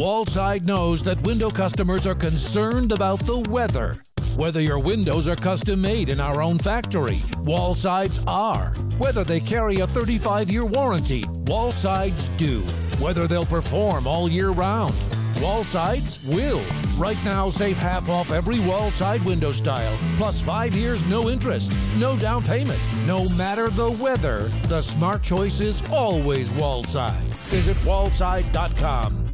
Wallside knows that window customers are concerned about the weather. Whether your windows are custom made in our own factory, Wallsides are. Whether they carry a 35 year warranty, Wallsides do. Whether they'll perform all year round, Wallsides will. Right now, save half off every Wallside window style, plus five years no interest, no down payment. No matter the weather, the smart choice is always Wallside. Visit wallside.com.